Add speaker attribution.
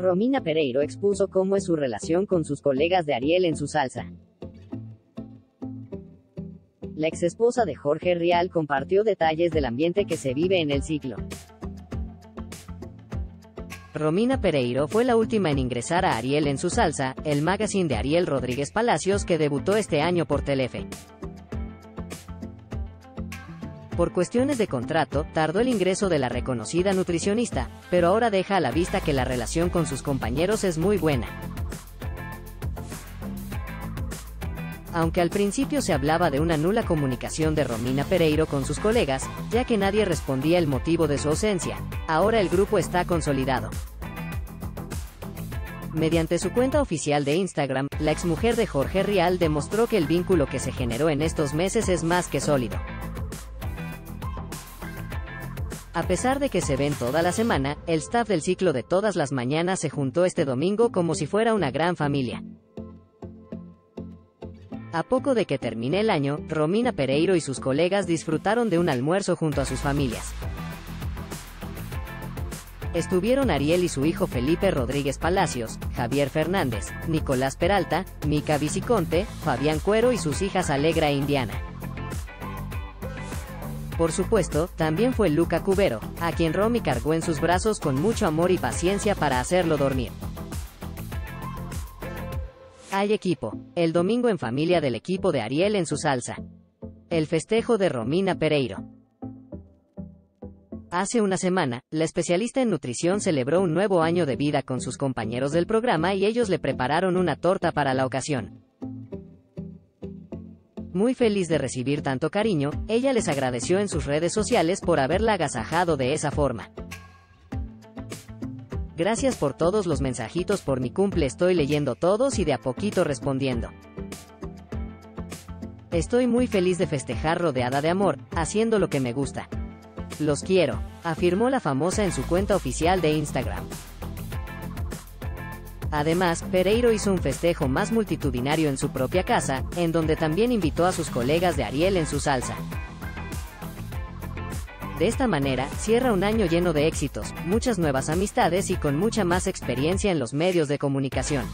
Speaker 1: Romina Pereiro expuso cómo es su relación con sus colegas de Ariel en su salsa. La exesposa de Jorge Rial compartió detalles del ambiente que se vive en el ciclo. Romina Pereiro fue la última en ingresar a Ariel en su salsa, el magazine de Ariel Rodríguez Palacios que debutó este año por Telefe. Por cuestiones de contrato, tardó el ingreso de la reconocida nutricionista, pero ahora deja a la vista que la relación con sus compañeros es muy buena. Aunque al principio se hablaba de una nula comunicación de Romina Pereiro con sus colegas, ya que nadie respondía el motivo de su ausencia, ahora el grupo está consolidado. Mediante su cuenta oficial de Instagram, la exmujer de Jorge Rial demostró que el vínculo que se generó en estos meses es más que sólido. A pesar de que se ven toda la semana, el staff del ciclo de todas las mañanas se juntó este domingo como si fuera una gran familia. A poco de que termine el año, Romina Pereiro y sus colegas disfrutaron de un almuerzo junto a sus familias. Estuvieron Ariel y su hijo Felipe Rodríguez Palacios, Javier Fernández, Nicolás Peralta, Mica Viciconte, Fabián Cuero y sus hijas Alegra e Indiana. Por supuesto, también fue Luca Cubero, a quien Romy cargó en sus brazos con mucho amor y paciencia para hacerlo dormir. Hay equipo. El domingo en familia del equipo de Ariel en su salsa. El festejo de Romina Pereiro. Hace una semana, la especialista en nutrición celebró un nuevo año de vida con sus compañeros del programa y ellos le prepararon una torta para la ocasión. Muy feliz de recibir tanto cariño, ella les agradeció en sus redes sociales por haberla agasajado de esa forma. Gracias por todos los mensajitos por mi cumple estoy leyendo todos y de a poquito respondiendo. Estoy muy feliz de festejar rodeada de amor, haciendo lo que me gusta. Los quiero, afirmó la famosa en su cuenta oficial de Instagram. Además, Pereiro hizo un festejo más multitudinario en su propia casa, en donde también invitó a sus colegas de Ariel en su salsa. De esta manera, cierra un año lleno de éxitos, muchas nuevas amistades y con mucha más experiencia en los medios de comunicación.